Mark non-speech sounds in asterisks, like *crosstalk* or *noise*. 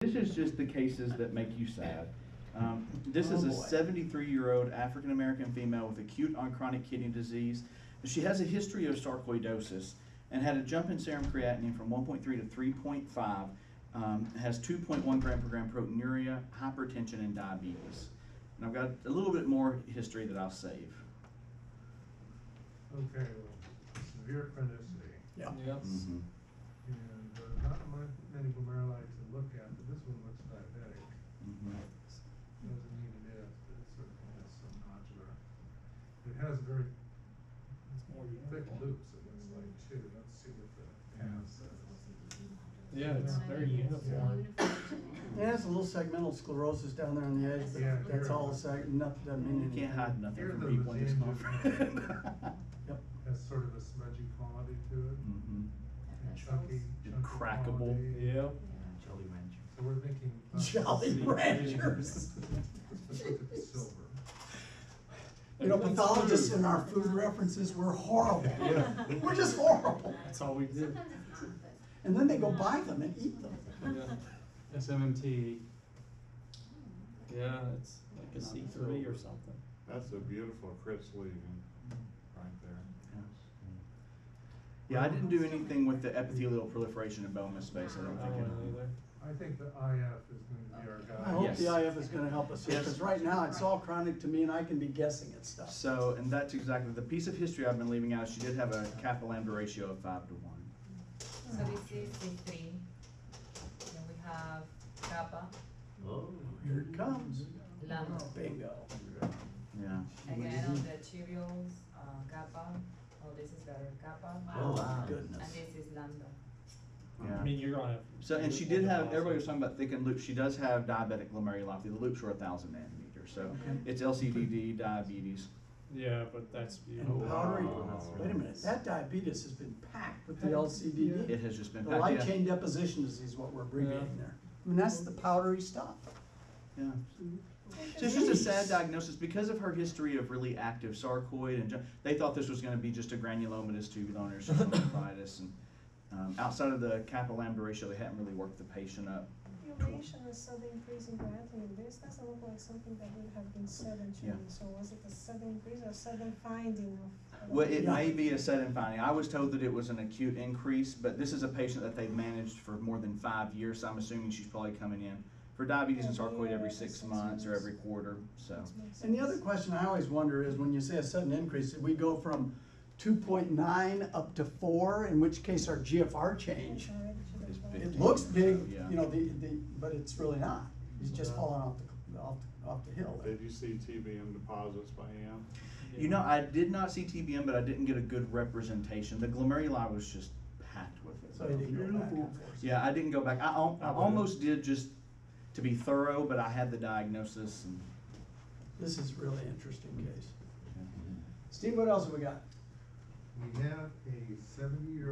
This is just the cases that make you sad. Um, this is Oh, a seventy-three-year-old African-American female with acute on chronic kidney disease. She has a history of sarcoidosis and had a jump in serum creatinine from one point three to three point five. Um, has two point one gram per gram proteinuria, hypertension, and diabetes. And I've got a little bit more history that I'll save. Okay, well, severe chronicity, Yeah. Yes. Mhm. And uh, not mu- many glomeruli to look at, but this one looks diabetic. Mhm. Doesn't mean it is, but it certainly has some nodular. It has very It's more thick uniform. loops, it looks like too, let's see what the PAS says. Yeah, it's very uniform. It has a little segmental sclerosis down there on the edge, Yeah, but that's here. all seg, nothing, doesn't mean You anything. can't hide nothing Here from the people in this mesangial- conference. Yep. Has sort of a smudgy quality to it, Mhm. And chunky, chunky crackable. quality. Yeah. Jolly Rancher. So we're thinking. uh, Jolly let's Ranchers. *laughs* Let's look at the silver. You know, pathologists in our food references were horrible. Yeah. We're just horrible. That's all we did. Sometimes it's not. And then they go buy them and eat them. Yeah. SMMT. Yeah, it's like a C three or something. That's a beautiful Chris lesion right there. Yeah, I didn't do anything with the epithelial proliferation of Bowman space, I don't think. don't it- either. I think the IF is going to be our guy. I hope Yes. the IF is gonna help us here, Yes. because right now it's all chronic to me and I can be guessing at stuff. So, and that's exactly, the piece of history I've been leaving out, she did have a kappa lambda ratio of five to one. So this is C three, then we have kappa, Oh. Here it comes. lambda. Oh, bingo. Yeah. Again, on the tubules, uh, kappa, oh, this is better, kappa. Oh, wow. Goodness. And this is lambda. Yeah. I mean, you're gonna. So, and she did have, everybody was talking about thickened loops, she does have diabetic glomerulopathy, the loops were a thousand nanometers, so Okay. it's LCDD, diabetes. Yeah, but that's And beautiful. powdery, Wow. wait a minute, that diabetes has been packed with the LCDD. It has just been. The packed, light yeah. chain deposition disease is what we're abbreviating Yeah. there. I mean, that's the powdery stuff. Yeah. So it's just a sad diagnosis because of her history of really active sarcoid and they thought this was gonna be just a granulomatous tubular *coughs* lymphitis and um, outside of the kappa lambda ratio, they hadn't really worked the patient up. You mentioned a sudden increase in creatinine. This doesn't look like something that would have been sudden to Yeah. me. So was it a sudden increase or a sudden finding of? of- Well, it Yeah. may be a sudden finding. I was told that it was an acute increase, but this is a patient that they've managed for more than five years, so I'm assuming she's probably coming in for diabetes and sarcoid every six months or every quarter, so. And the other question I always wonder is when you say a sudden increase, did we go from two point nine up to four, in which case our GFR change? It's already to the It's point. big. It looks big, Yeah. you know, the, the, but it's really not. He's just uh-huh. falling off the, off, off the hill. Did you see TBM deposits by hand? You know, I did not see TBM, but I didn't get a good representation. The glomeruli was just packed with it. So he didn't go back. Yeah, I didn't go back. I, al- I I almost did just to be thorough, but I had the diagnosis and. This is a really interesting case. Steve, what else have we got? We have a seventy-year